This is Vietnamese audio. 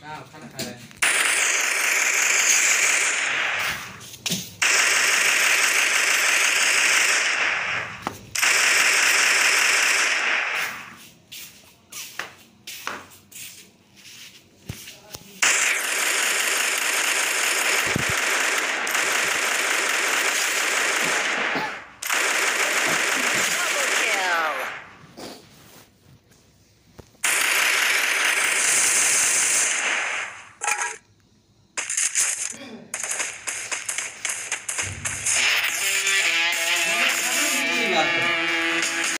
다음 하나 가래. Thank you. Obrigado.